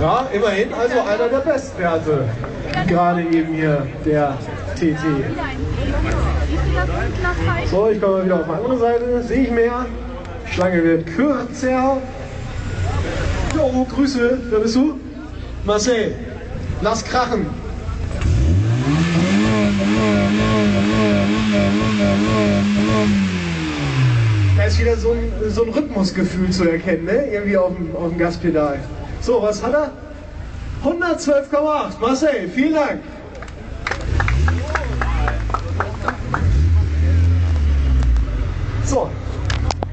Ja, immerhin also einer der Bestwerte. Gerade eben hier der TT. So, ich komme wieder auf meine andere Seite. Sehe ich mehr. Schlange wird kürzer. Jo, Grüße. Wer bist du? Marcel. Lass krachen. Da ist wieder so ein, so ein Rhythmusgefühl zu erkennen, ne? Irgendwie auf dem, auf dem Gaspedal. So, was hat er? 112,8. Marcel, vielen Dank.